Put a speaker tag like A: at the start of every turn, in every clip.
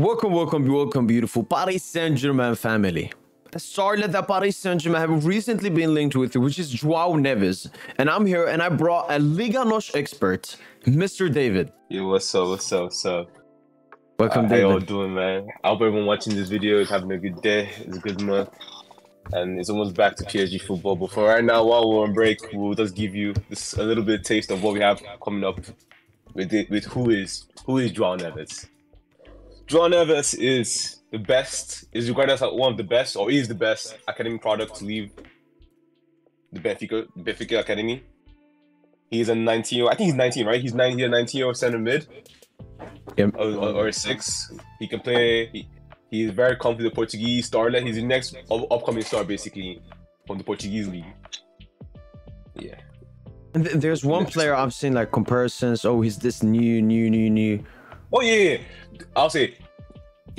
A: Welcome, welcome, welcome, beautiful Paris Saint-Germain family. A starlet that Paris Saint-Germain have recently been linked with, which is Joao Neves. And I'm here and I brought a Liga NOS expert, Mr. David.
B: Yo, what's up, what's up, what's up?
A: Welcome,
B: Uh, how y'all doing, man? I hope everyone watching this video is having a good day. It's a good month. And it's almost back to PSG football. But for right now, while we're on break, we'll just give you this, a little bit of taste of what we have coming up with it, with who is who is Joao Neves. Joao Neves is the best, is regarded as one of the best, or is the best academy product to leave the Benfica, Benfica Academy. He's a 19 year I think he's 19, right? He's 19, he's a 19 year old center mid
A: Yep.
B: or, or, or six. He can play. He, he's very confident Portuguese starlet. He's the next up- upcoming star, basically, from the Portuguese league. Yeah.
A: And th- there's one
B: Next.
A: player I've seen like comparisons. Oh, he's this new, new, new, new.
B: Oh yeah, yeah. I'll say.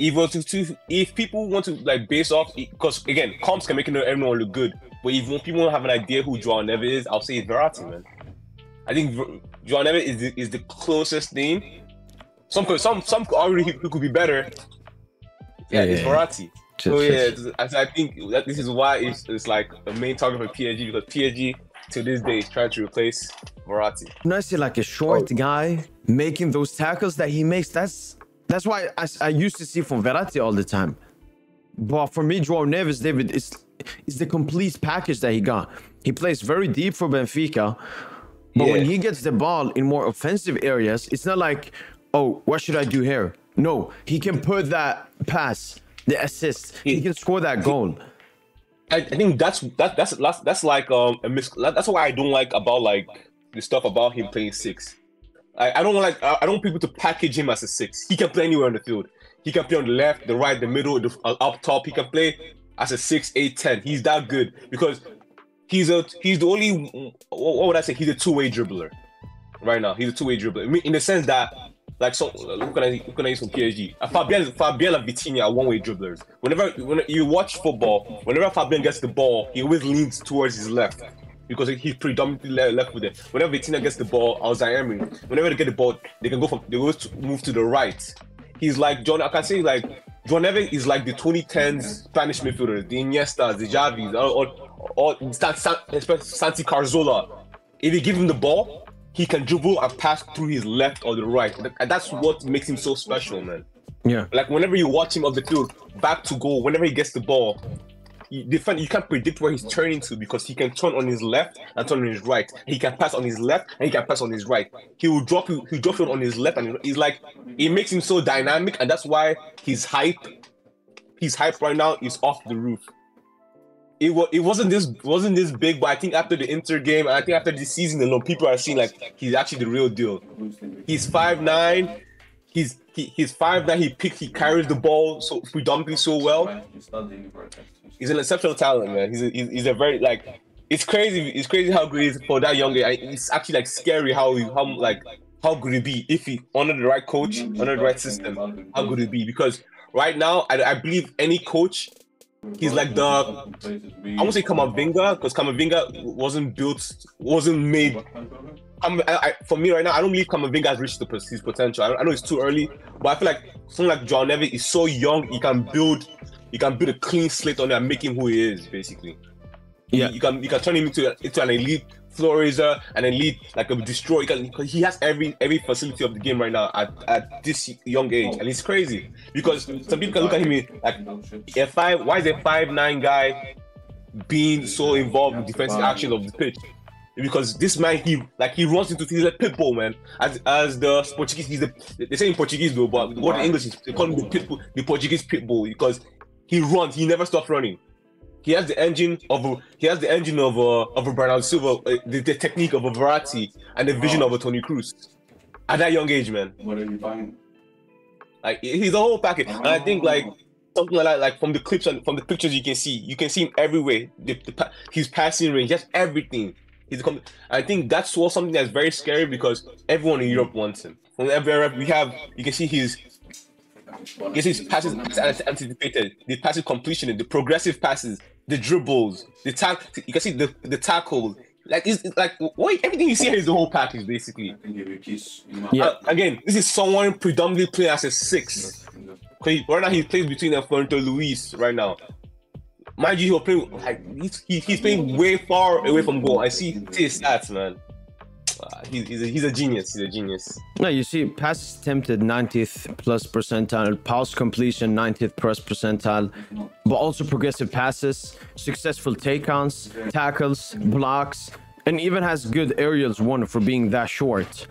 B: If, to, to, if people want to like base off, because again, comps can make everyone look good, but if people have an idea who Joao Neves is, I'll say it's Verratti, man. I think Ver- Joao Neves is the, is the closest name. Some could, some some could argue he, he could be better. Yeah,
A: Yeah,
B: it's
A: yeah.
B: Verratti.
A: Just-
B: So yeah,
A: just-
B: I I think that this is why it's, it's like the main target for PSG because PSG to this day is trying to replace Verratti.
A: When I see like a short
B: Oh.
A: guy making those tackles that he makes, that's that's why I, I used to see from Verratti all the time. But for me, Joao Neves, David, is is the complete package that he got. He plays very deep for Benfica, but when he gets the ball in more offensive areas, it's not like, oh, what should I do here? No, he can put that pass, the assist. He can score that goal.
B: I, I think that's that, that's that's that's like um a mis- that's why I don't like about like the stuff about him playing six. I, I don't like I don't want people to package him as a six. He can play anywhere on the field. He can play on the left, the right, the middle, the uh, up top. He can play as a six, eight, ten. He's that good because he's a he's the only what would I say? He's a two way dribbler right now. He's a two way dribbler in the sense that like so look at I look at from PSG. Uh, Fabian Fabian and Vitinha are one way dribblers. Whenever when you watch football, whenever Fabian gets the ball, he always leans towards his left because he's predominantly le- left with it. Whenever Vitinha gets the ball, Alzheimer, whenever they get the ball, they can go from they go to move to the right. He's like John. I can say like Joao Neves is like the 2010s Spanish midfielders, the Iniestas, the Javis, or or, or San, San, Santi Cazorla. If you give him the ball, he can dribble and pass through his left or the right. And that's what makes him so special, man.
A: Yeah.
B: Like whenever you watch him off the field, back to goal, whenever he gets the ball, defend you can't predict where he's turning to because he can turn on his left and turn on his right. He can pass on his left and he can pass on his right. He will drop you, he drop you on his left and he's like it makes him so dynamic and that's why his hype his hype right now is off the roof. It was it wasn't this wasn't this big, but I think after the Inter game, I think after this season alone, people are seeing like he's actually the real deal. He's five nine. He's he, he's five that He pick he carries the ball so predominantly so well. He's an exceptional talent, man. He's a, he's, a very like it's crazy. It's crazy how good he is for that young age. It's actually like scary how he, how like how good it be if he under the right coach, under the right system. How good it be because right now I, I believe any coach he's like the I won't say Kamavinga because Kamavinga wasn't built, wasn't made. I'm, I, I, for me right now, I don't believe Kamavinga has reached the, his potential. I, I know it's too early, but I feel like someone like Joao Neves is so young. He can build, he can build a clean slate on it and make him who he is, basically.
A: Yeah.
B: you can you can turn him into into an elite floor uh, and an lead like a destroyer. Because he has every every facility of the game right now at, at this young age, and it's crazy because some people can look at him like a five. Why is a five nine guy being so involved in defensive actions of the pitch? Because this man, he like he runs into he's a pit bull, man. As as the Portuguese, he's the they say in Portuguese though, but what in English is they call him the pit bull, the Portuguese pit bull because he runs, he never stops running. He has the engine of a, he has the engine of a of a Bernardo Silva, uh, the, the technique of a Verratti, and the vision of a Toni Kroos. At that young age, man,
C: What are you buying?
B: like he's a whole package, and I think like something like that, like from the clips and from the pictures you can see, you can see him everywhere. The, the, his passing range, just everything. He's a I think that's also something that's very scary because everyone in Europe wants him. From everywhere we have, you can see his you can see his passes anticipated, the passive completion, the progressive passes, the dribbles, the tack. You can see the the tackles. Like it's, it's like what everything you see here is the whole package basically.
C: I can give you a kiss. You know?
A: Yeah.
B: Uh, again, this is someone predominantly playing as a six. Right now, he plays between Florentino Luis right now. Mind you, he'll play like he's, he, he's playing way far away from goal. I see his stats, man. Uh, he's, he's, a, he's a genius. He's a genius.
A: No, you see, passes attempted 90th plus percentile, pass completion 90th plus percentile, but also progressive passes, successful take-ons, tackles, blocks, and even has good aerials won for being that short.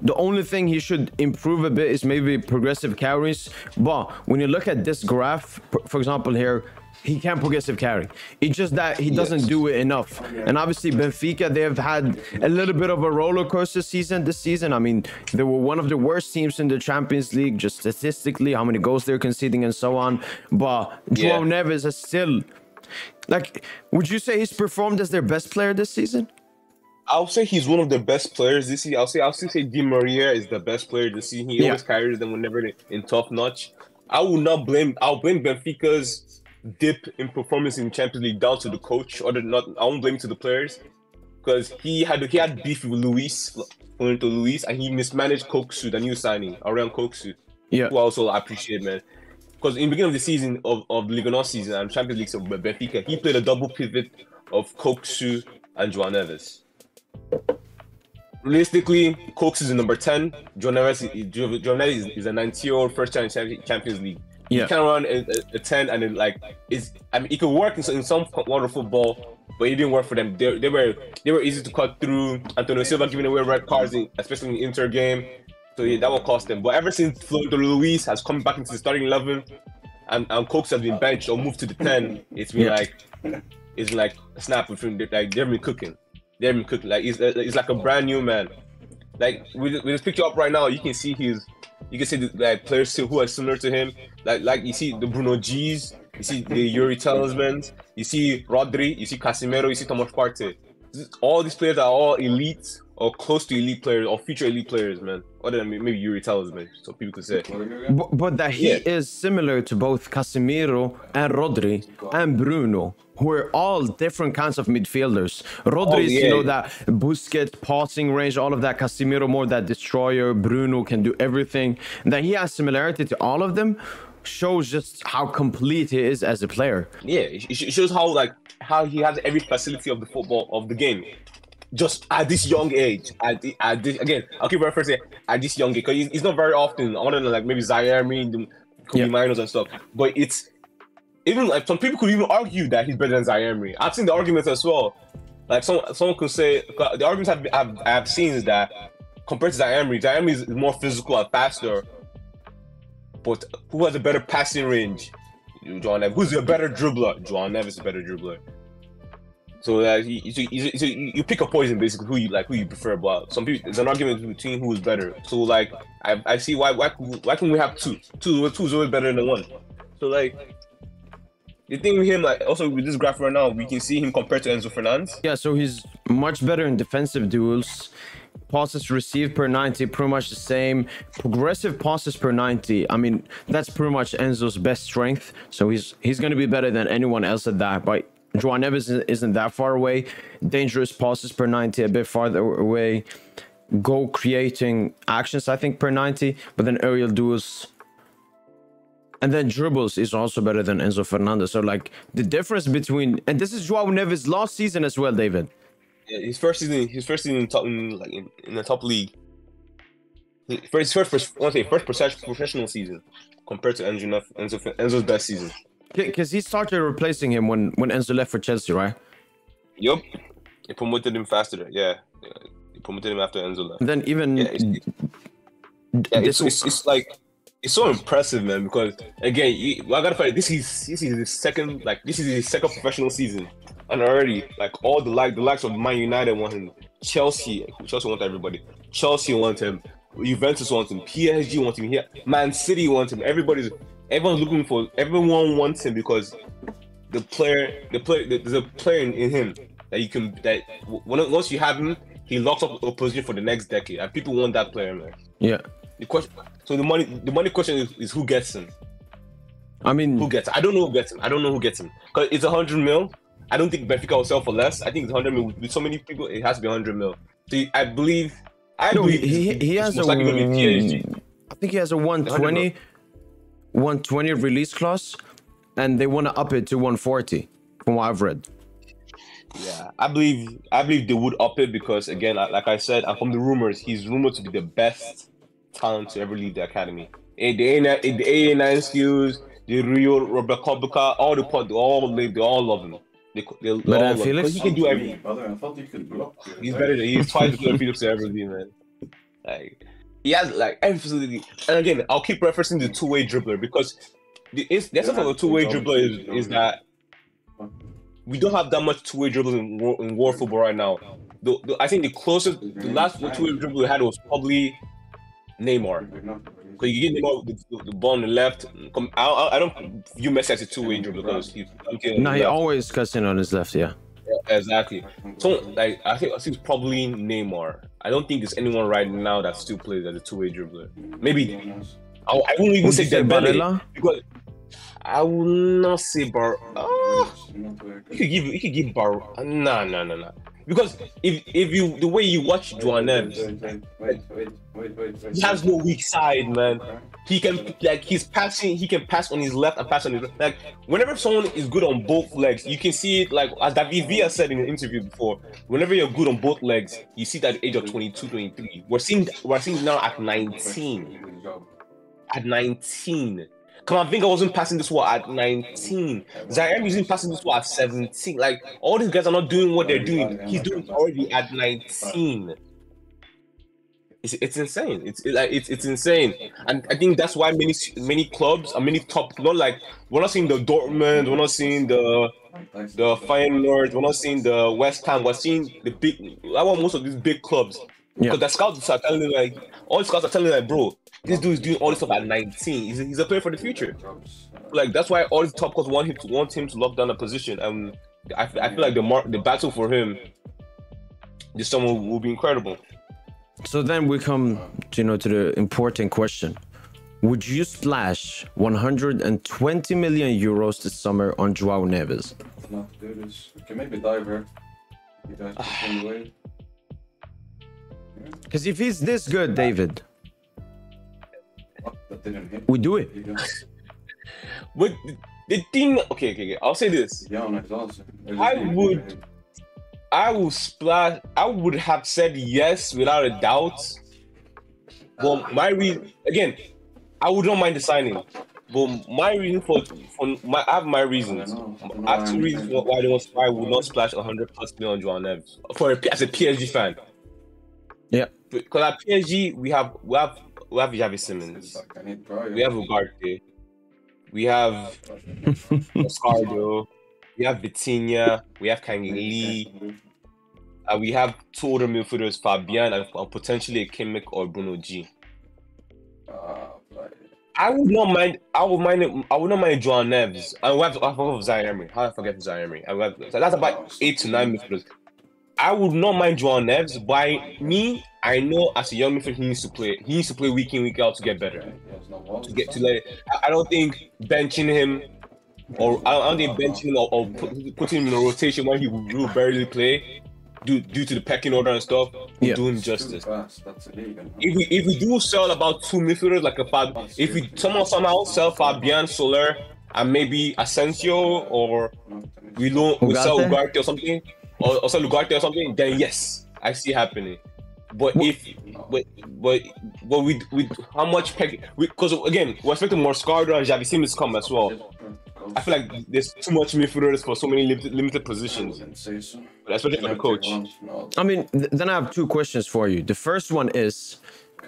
A: The only thing he should improve a bit is maybe progressive carries. But when you look at this graph, for example, here, he can progressive carry. It's just that he doesn't yes. do it enough. And obviously, Benfica, they have had a little bit of a roller coaster season this season. I mean, they were one of the worst teams in the Champions League, just statistically, how many goals they're conceding and so on. But yeah. Joao Neves is still. Like, would you say he's performed as their best player this season?
B: I'll say he's one of the best players this season. I'll say I'll still say Di Maria is the best player this season. He yeah. always carries them whenever they in top notch. I will not blame. I'll blame Benfica's dip in performance in Champions League down to the coach, or the, not. I won't blame it to the players because he had he had beef with Luis, to Luis, and he mismanaged Kökçü, the new signing around Kökçü. Yeah, who also I appreciate, man. Because in the beginning of the season of, of the Ligue 1 season and Champions League of Benfica, he played a double pivot of Kökçü and João Neves. Realistically, Kökçü is a number 10. João Neves, João Neves is, is a 90 year old first time Champions League. Yeah. He can run a, a, a, 10 and then like is I mean it could work in some, in some water football, but it didn't work for them. They, they were they were easy to cut through. Antonio Silva giving away red cards, in, especially in the Inter game. So yeah, that will cost them. But ever since Florentino Luis has come back into the starting eleven and, and Kökçü has been benched or moved to the 10, it's been yeah. like it's like a snap between like they've been cooking. Devin Cook. Like he's uh, he's like a brand new man. Like with, with this picture up right now, you can see he's you can see the like players who are similar to him. Like like you see the Bruno G's, you see the Youri Tielemans, you see Rodri, you see Casemiro, you see Thomas Partey. All these players are all elite or close to elite players or future elite players, man. Other than maybe Youri Tielemans, so people could say.
A: But, but that he yeah. is similar to both Casemiro and Rodri and Bruno, who are all different kinds of midfielders. Rodri oh, yeah. you know, that Busquets passing range, all of that. Casemiro more that destroyer. Bruno can do everything. And that he has similarity to all of them shows just how complete he is as a player.
B: Yeah, it shows how like how he has every facility of the football of the game just at this young age, at, the, at this again, I'll keep referencing at this young age because it's, it's, not very often. I want to know, like maybe Zaire, Kobe yeah. Miners and stuff, but it's even like some people could even argue that he's better than Zaire. I've seen the arguments as well. Like some someone could say the arguments I've, I've, I've seen is that compared to Zaire, Zaire is more physical and faster, but who has a better passing range? João Neves. Who's a better dribbler? João Neves is a better dribbler. So uh, you, you, you pick a poison basically who you like who you prefer. But some people there's an argument between who is better. So like I, I see why why why can we have two two two is always better than one. So like the thing with him like also with this graph right now we can see him compared to Enzo Fernandez.
A: Yeah, so he's much better in defensive duels. Passes received per 90, pretty much the same. Progressive passes per 90. I mean, that's pretty much Enzo's best strength. So he's he's gonna be better than anyone else at that. But João Neves isn't that far away. Dangerous passes per 90, a bit farther away. Goal creating actions, I think, per 90. But then aerial duels. And then dribbles is also better than Enzo Fernandez. So, like, the difference between... And this is João Neves' last season as well, David.
B: Yeah, his first season, his first season in, top, in, like, in, in the top league. His first, first, I want to say, first professional season compared to Enzo, Enzo, Enzo's best season.
A: Because he started replacing him when, when Enzo left for Chelsea, right?
B: Yup. He promoted him faster. Yeah. yeah. He promoted him after Enzo left.
A: And then even.
B: Yeah, it's, yeah, it's, it's, it's, like. It's so impressive, man. Because again, you, I gotta find this is this is his second like this is his second professional season, and already like all the like the likes of Man United want him, Chelsea, Chelsea want everybody, Chelsea want him, Juventus wants him, PSG wants him here, Man City wants him. Everybody's everyone's looking for everyone wants him because the player the player there's a player in, in him that you can that when, once you have him he locks up a position for the next decade and people want that player man.
A: Yeah.
B: The question so the money the money question is, is who gets him.
A: I mean
B: who gets him? i don't know who gets him. I don't know who gets him. Because it's a hundred mil. I don't think benfica will sell for less. I think it's 100 mil. With so many people it has to be 100 mil. So i believe i
A: believe he, he, he has a, I think he has a 120 120 release clause, and they want to up it to 140, from what I've read.
B: Yeah, I believe I believe they would up it because again, like like I said, and from the rumors, he's rumored to be the best talent to ever lead the academy. The A9, the A9 skills, the Rio, Robert Kubica, all the pod, they all they, they all love him. They, they, they
A: But,
B: all
A: uh,
B: love him.
A: Felix?
B: 'Cause he can do everything.
C: Brother, I thought you could block.
B: He's better than he's twice better than Felix to ever be, man. Like he has like facility. And again, I'll keep referencing the two-way dribbler because the, it's, the essence of a two-way dribbler is, is that we don't have that much two-way dribbles in war, in war football right now. The, the, I think the closest, the last two-way dribble we had was probably Neymar. Because you get Neymar with the, the ball on the left. I, I, I don't You Messi as a two-way dribbler because he's
A: No, he always cuts in on his left, yeah.
B: Exactly. So like I think I think it's probably Neymar. I don't think there's anyone right now that still plays as a two-way dribbler. Maybe I, I wouldn't even
A: Would
B: say
A: you say
B: Dembele because I will not say Bar. Ah, oh, you could give you could give Bar. Nah, nah, nah, nah. Because if if you the way you watch Joao Neves,
C: Wait, wait, wait, wait, wait, wait.
B: he has no weak side, man. He can like he's passing. He can pass on his left and pass on his right. Like whenever someone is good on both legs, you can see it. Like as David Villa said in an interview before, whenever you're good on both legs, you see that at the age of 22, 23. We're seeing we're seeing now at 19. At 19. Kamavinga wasn't passing this one at 19. Zaire isn't passing this one at 17. Like all these guys are not doing what they're doing. He's doing already at 19. It's, it's insane. It's it, like it's it's insane, and I think that's why many many clubs and many top not like we're not seeing the Dortmund, we're not seeing the the Feyenoord, we're not seeing the West Ham, we're seeing the big. I want most of these big clubs
A: Yeah.
B: because the scouts are telling me like all the scouts are telling me like, bro, this dude is doing all this stuff at 19. He's, he's a player for the future. Like that's why all the top clubs want him to want him to lock down a position, and I, f- I feel like the mark the battle for him this summer will be incredible.
A: So then we come, to, you know, to the important question: Would you splash 120 million euros this summer on Joao Neves?
C: Not do this. We can maybe dive here. You guys can wait.
A: Because if he's this good, David, we do it.
B: But the- thing, okay, okay, okay. I'll say this. I would- I will splash. I would have said yes without a doubt. Well, my reason again, I would not mind the signing. But my reason for, for my, I have my reasons. I have two reasons why. Why I would not splash 100 plus million on Neves for a, as a PSG fan.
A: Yeah.
B: Because at PSG we have we have we have
C: Xavi Simons,
B: we have Ugarte, we have Oscardo, we have Vitinha, we have Kang-in Lee, and we have two older midfielders, Fabian and, and potentially a Kimmich or Bruno G. I would not mind. I would mind. I would not mind Joao Neves. And we have forgot of Zaire Emery. How I forget Zaire Emery? And we have, so that's about eight to nine midfielders. I would not mind Joao Neves. By me, I know as a young midfielder he needs to play. He needs to play week in week out to get better.
C: Okay, he has no walls.
B: To get to let. I, I don't think benching him, or I don't, think benching him or, or put, putting him in a rotation when he will barely play, due due to the pecking order and stuff, will
A: Yeah.
B: do him justice.
C: fast. That's illegal.
B: If we if we do sell about two midfielders like a Fab, if we somehow somehow sell Fabian Soler and maybe Asensio or we don't we sell
A: Ugarte?
B: Ugarte or something or, or sell Ugarte or something, then yes, I see happening. But if but but but we we how much peg because again we're expecting more Moscardo and Xavi Simons to come as well. I feel like there's too much midfielders for so many limited, limited positions,
C: so.
B: but especially for the coach.
A: I mean, th- then I have two questions for you. The first one is,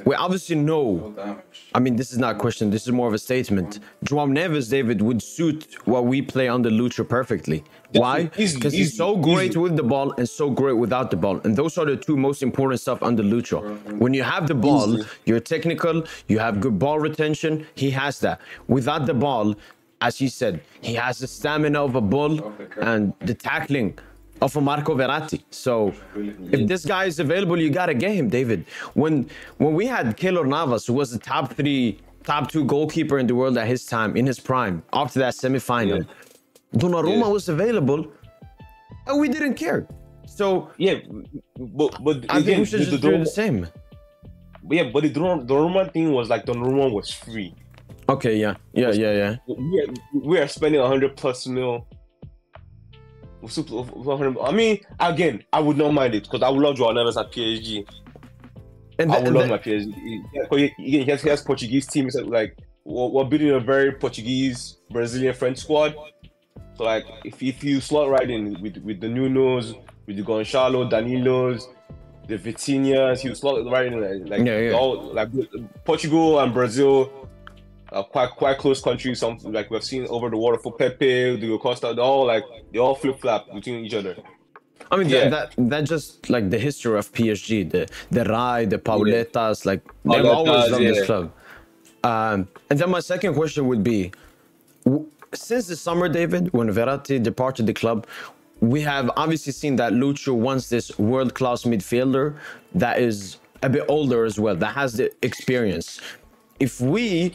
A: we obviously know
C: no.
A: I mean, this is not a question. This is more of a statement. Joao Neves, David, would suit what we play under Lucho perfectly. Why? Because he's so great with the ball and so great without the ball. And those are the two most important stuff under Lucho. When you have the ball, you're technical, you have good ball retention. He has that. Without the ball, as he said, he has the stamina of a bull and the tackling of a Marco Verratti. So if this guy is available, you gotta get him, David. When when we had Keylor Navas, who was the top three, top two goalkeeper in the world at his time, in his prime, after that semifinal, Donnarumma
B: Yeah.
A: was available, and we didn't care. So
B: Yeah, but but
A: I think
B: again,
A: we should
B: the,
A: just
B: the,
A: do the same.
B: But yeah, but the Donnarumma, thing was like Donnarumma was free.
A: Okay, yeah, yeah, yeah, yeah.
B: We are, we are spending 100 plus mil. Super- 100 I mean, again, I would not mind it because I would love Joao Neves at PSG.
A: And,
B: I would love
A: th-
B: my PSG. Yeah, he, has, he has Portuguese teams like we're, we're building a very Portuguese, Brazilian, French squad. So like, if, if you slot right in with with the Nunos, with the Gonçalo, Danilos, the Vitinhas, you slot right in like, like
A: Yeah, yeah.
B: all like Portugal and Brazil. Are quite quite close countries. Some like we've seen over the water for Pepe, Diego Costa. They all like they all flip flop between each other.
A: I mean,
B: Yeah.
A: that, that that just like the history of PSG, the the Rai, the Pauletas, like they've
B: Pauletas,
A: always loved
B: yeah.
A: this club. Um, and then my second question would be, w- since the summer, David, when Verratti departed the club, we have obviously seen that Lucho wants this world class midfielder that is a bit older as well, that has the experience. If we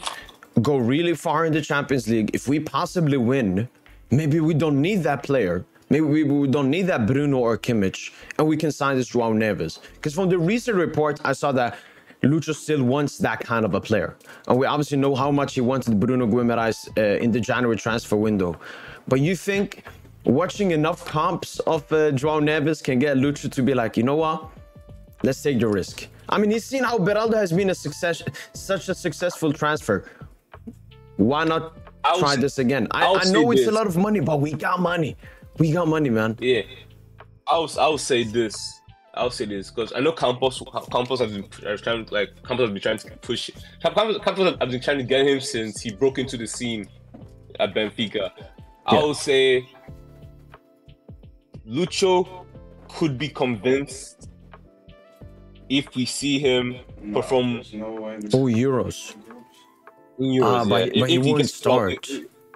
A: go really far in the Champions League, if we possibly win, maybe we don't need that player. Maybe we, don't need that Bruno or Kimmich, and we can sign this Joao Neves. Because from the recent report, I saw that Lucho still wants that kind of a player. And we obviously know how much he wanted Bruno Guimaraes uh, in the January transfer window. But you think watching enough comps of uh, Joao Neves can get Lucho to be like, you know what? Let's take the risk. I mean, he's seen how Beraldo has been a success, such a successful transfer. Why not
B: I'll
A: try
B: say-
A: this again? I,
B: I'll
A: know
B: say
A: it's a lot of money, but we got money. We got money, man.
B: Yeah, I'll I'll say this. I'll say this because I know Campos Campos has been has trying like Campos has been trying to push. Campos, Campos has been trying to get him since he broke into the scene at Benfica. I'll say Lucho could be convinced if we see him
C: No,
B: perform
C: there's no way.
A: Oh, Euros.
B: In Euros.
A: Ah, but-
B: yeah.
A: but he won't
B: gets
A: start.
B: If,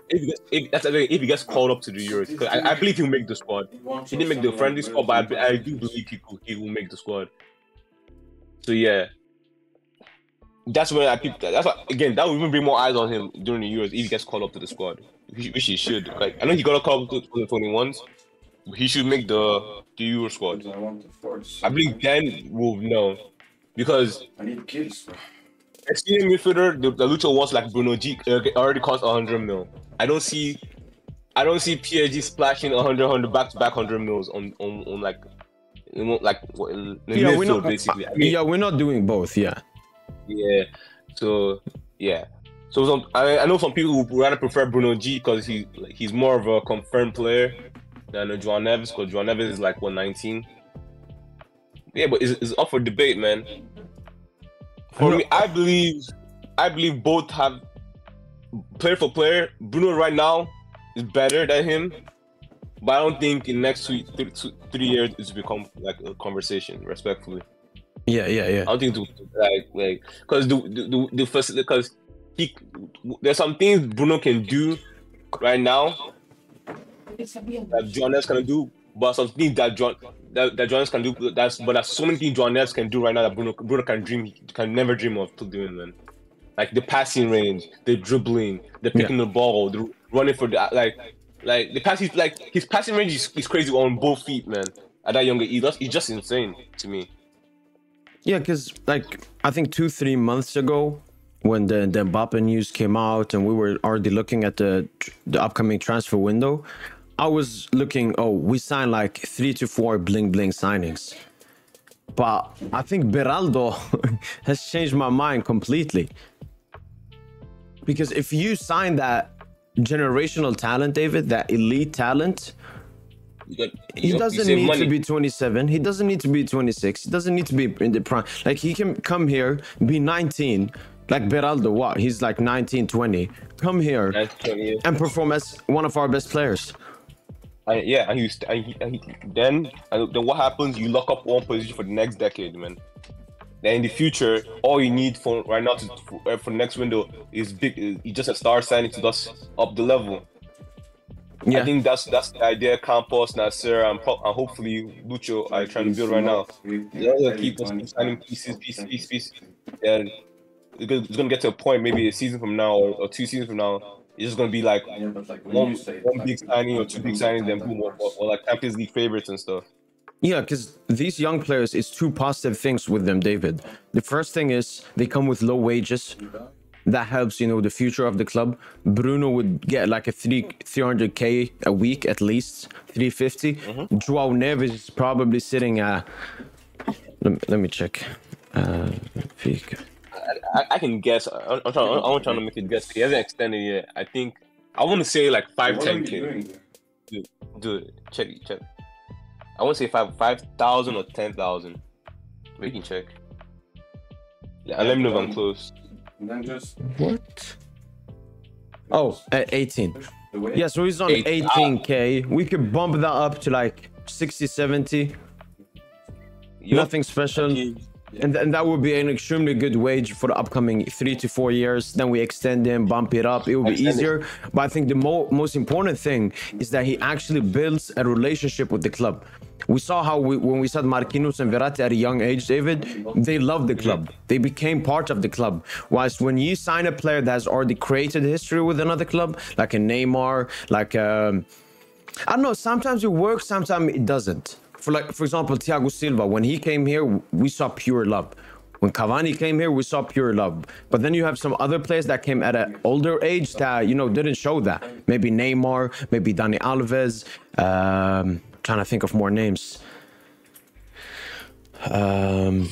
B: if, he gets- if, that's the if he gets called up to the Euros, 'cause I, I believe he'll make the squad. He didn't make the friendly squad, but I, I do believe he, he will make the squad. So yeah, that's where I picked. That's why, again that will even bring more eyes on him during the Euros if he gets called up to the squad, which, which he should. Like I know he got a call up to the twenty ones, he should make the the Euro squad.
C: I want to.
B: I believe then we'll know because
C: I need kids. bro.
B: A senior midfielder, the, the Lucho wants like Bruno G uh, already cost 100 mil. I don't see, I don't see PSG splashing 100, 100 back to back 100 mils on, on, on like, you know, like what, in
A: Yeah, we're not.
B: basically. I mean,
A: yeah, we're not doing both. Yeah.
B: yeah. So yeah. So some, I, I know some people would rather prefer Bruno G because he like, he's more of a confirmed player than a Joao Neves because Joao Neves is like 119. Yeah, but it's, it's up for debate, man. For me, I believe I believe both have player for player. Bruno right now is better than him, but I don't think in next two, three, two, three years it's become like a conversation. Respectfully.
A: Yeah, yeah, yeah.
B: I don't think to like like because the the the, first because he there's some things Bruno can do right now that John Ness can do, but something that John that, that John can do that's but there's so many things John Ness can do right now that Bruno Bruno can dream can never dream of to doing man. Like the passing range, the dribbling, the picking the ball, the running for the like like the passing like his passing range is, is crazy on both feet, man. At that younger age, that's he's just insane to me.
A: Yeah, because like I think two, three months ago, when the the Mbappe news came out and we were already looking at the the upcoming transfer window, I was looking. Oh, we signed like three to four bling bling signings, but I think Beraldo has changed my mind completely. Because if you sign that generational talent, David, that elite talent,
B: You got,
A: he doesn't need
B: money.
A: to be 27 he doesn't need to be 26 he doesn't need to be in the prime like he can come here be 19 like beraldo what he's like 19 20 come here
B: That's 20 years.
A: and perform as one of our best players
B: And yeah, and, you, and, he, and he, then and then what happens? You lock up one position for the next decade, man. Then in the future, all you need for right now to for, uh, for next window is big. Is just a star signing to just up the level.
A: yeah
B: I think that's that's the idea. Campos, Nasser, and, pro- and hopefully Lucho are trying to build right now. Yeah, keep us signing pieces, pieces, pieces, pieces. And it's gonna, it's gonna get to a point, maybe a season from now or, or two seasons from now. It's just gonna be like
C: Yeah, but like when
B: one,
C: you say it,
B: one
C: like,
B: big signing or two big signings, then boom, or, or, or like Champions League favorites and stuff.
A: yeah because these young players it's two positive things with them david the first thing is they come with low wages that helps, you know, the future of the club. Bruno would get like a three 300k a week at least, 350.
B: Mm-hmm.
A: Joao Neves is probably sitting at. Let me, let me check. Uh, peak.
B: I, I can guess. I- I'm trying. I'm trying to make a guess. He hasn't extended yet. I think I want to say like five
C: What are
B: ten
C: we
B: k.
C: doing here?
B: Dude, check check. I want to say five five thousand or ten thousand. We can check. Yeah, and let me know if I'm close.
C: Then just
A: What? Oh, at 18.
C: push.
A: Yeah, so he's on 18k. We could bump that up to like 60, 70.
B: Yup.
A: Nothing special.
B: Okay.
A: And, and that would be an extremely good wage for the upcoming three to four years. Then we extend him, bump it up. It will be
B: Extend it.
A: easier. But I think the mo- most important thing is that he actually builds a relationship with the club. We saw how we, when we said Marquinhos and Verratti at a young age, David, they loved the club. They became part of the club. Whilst when you sign a player that has already created history with another club, like a Neymar, like um, I don't know. Sometimes it works, sometimes it doesn't. For like, for example, Thiago Silva, when he came here, we saw pure love. When Cavani came here, we saw pure love. But then you have some other players that came at an older age that you know didn't show that. Maybe Neymar, maybe Dani Alves. Um, trying to think of more names. Um.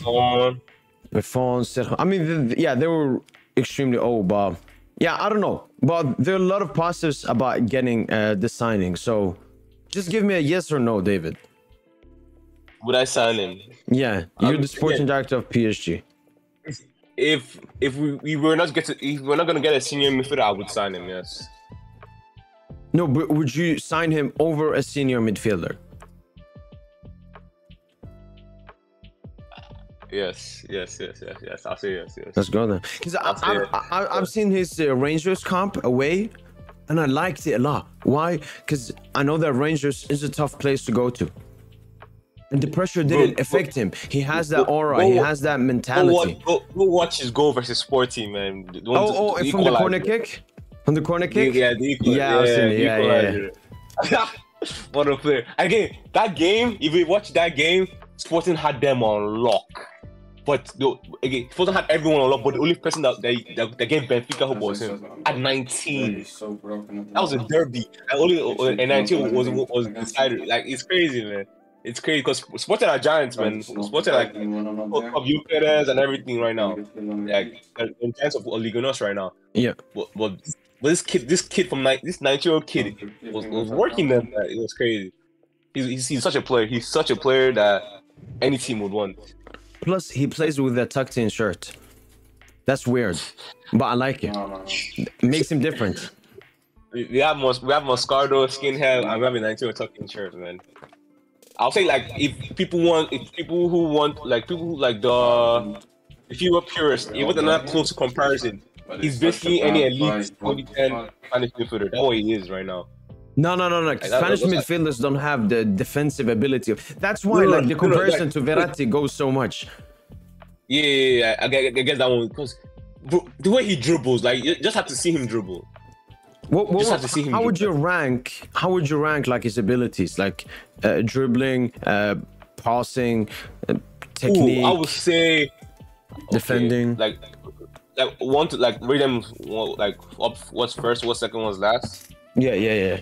A: Buffon, Sergio- I mean, yeah, they were extremely old, but yeah, I don't know. But there are a lot of positives about getting uh, the signing. So just give me a yes or no, David.
B: Would I sign him?
A: Yeah, you're
B: Um,
A: the sporting
B: yeah.
A: director of PSG.
B: If if we, we were not get to, if we're not gonna get a senior midfielder, I would sign him. Yes.
A: No, but would you sign him over a senior midfielder?
B: Yes. Yes. Yes. Yes. Yes. I'll say yes. Yes.
A: Let's go then. Because
B: I'll say
A: I've,
B: it.
A: I've, I've seen his uh, Rangers comp away, and I liked it a lot. Why? Because I know that Rangers is a tough place to go to. And the pressure didn't
B: bro,
A: affect him. He has that aura.
B: bro,
A: he has that mentality.
B: watch, go, go watch his goal versus Sporting, man. The one
A: Oh,
B: to-
A: oh, from the corner kick? From the corner kick?
B: Yeah, the equal,
A: Yeah, I've seen Yeah, yeah,
B: what a player. Again, that game, if you watch that game, Sporting had them on lock. But the, again, Sporting had everyone on lock, but the only person that they that, that gave Benfica hope was him at 19.
C: So broken.
B: That was a derby. And only and uh, 19 was was decided. Like it's crazy, man. It's crazy because Sporting are giants, man. Sporting are like of oh, you and everything right now. Like in terms of Liga NOS right now.
A: Yeah.
B: But, but, but this kid, this kid from ni- this 19 year old kid was, was working them. It was crazy. He's, he's, he's such a player. He's such a player that any team would want.
A: Plus, he plays with a tucked in shirt. That's weird. But I like it.
C: No, no, no.
A: Makes him different.
B: We we have Mos- we have Moscardo, skinhead, and we have a 19 year old tucking shirt, man. I'll say like if people want, if people who want, like people who like the, if you were purist, it wasn't that close comparison.
C: But
B: He's
C: it's
B: basically any elite
C: price. What
B: 2010? Spanish midfielder. That's what he is right now.
A: No, no, no, no.
B: that-
A: Spanish
B: that's like-
A: midfielders don't have the defensive ability. Of, that's why,
B: No, no,
A: like, the
B: no, no,
A: comparison
B: like-
A: to Verratti goes so much.
B: Yeah, yeah, yeah, I, get, I get that one because the way he dribbles, like you just have to see him dribble.
A: What, what,
B: Just have to see him
A: how would you rank? How would you rank like his abilities, like uh, dribbling, uh, passing, uh, technique?
B: Ooh, I would say okay,
A: Defending.
B: like like one to like rate them like up what's first, what's second, what's last.
A: Yeah, yeah, yeah.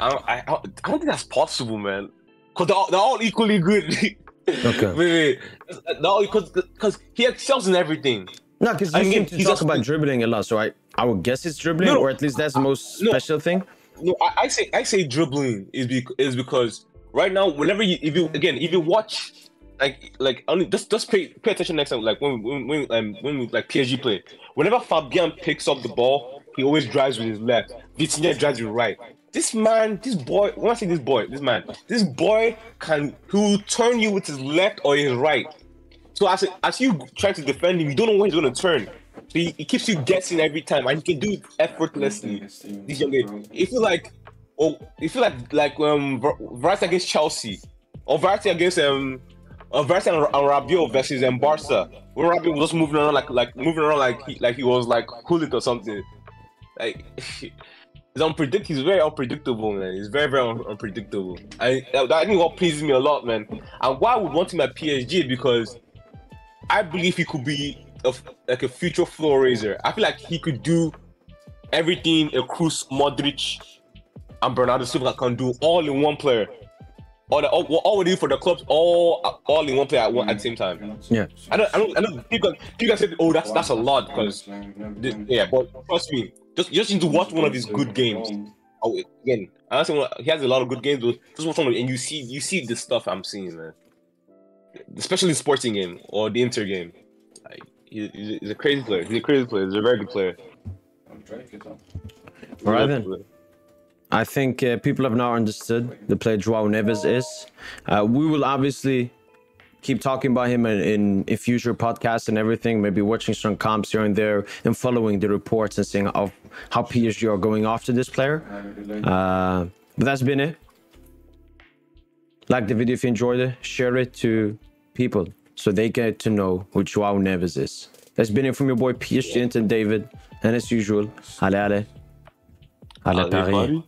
B: I don't, I, I don't think that's possible, man. Cause they're all, they're all equally good.
A: Okay.
B: wait, wait, because because he excels in everything.
A: No, because
B: I
A: you
B: mean,
A: seem to
B: he's
A: talk about dribbling a lot, so I, I would guess it's dribbling,
B: No,
A: or at least that's the most
B: no.
A: special thing.
B: No, I, I say I say dribbling is bec- is because right now whenever you if you again if you watch like like only just just pay pay attention next time like when when when um, when we like PSG play. Whenever Fabian picks up the ball he always drives with his left. Vitinha drives with right. This man this boy when I say this boy this man this boy can he will turn you with his left or his right so as as you try to defend him you don't know when he's gonna turn so he, he keeps you guessing every time and he can do it effortlessly this young age. If you like, oh, if you like, like um, Ver- against Chelsea, or Verratti against um, uh, Verratti and, and Rabiot versus um, Barca, when Rabiot was just moving around like like moving around like he, like he was like Gullit or something, like. He's unpredictable. He's very unpredictable, man. He's very, very un- unpredictable. I, I think what pleases me a lot, man. And why I would want him at PSG because I believe he could be of like a future floor raiser. I feel like he could do everything a Kroos, Modric, and Bernardo Silva can do all in one player. All, the, all, all we do for the clubs, all all in one player at, one, at the same time.
A: Yeah.
B: I don't, I don't, I don't. People, people say, "Oh, that's that's a lot," because yeah, but trust me, just just need to watch one of his good games. Oh, again, I he has a lot of good games, but just watch one of, and you see you see the stuff I'm seeing, man. Especially the sporting game or the inter game. Like, he, he's, a crazy player. He's a crazy player. He's a very good player.
A: Right then. I think uh, people have now understood the player Joao Neves is. Uh, we will obviously keep talking about him in, in, in future podcasts and everything, maybe watching some comps here and there and following the reports and seeing how, how PSG are going after this player. Uh, but that's been it. Like the video if you enjoyed it, share it to people so they get to know who Joao Neves is. That's been it from your boy PSG and David. And as usual, allez. Allez,
B: Allez,
A: Paris.
B: Paris.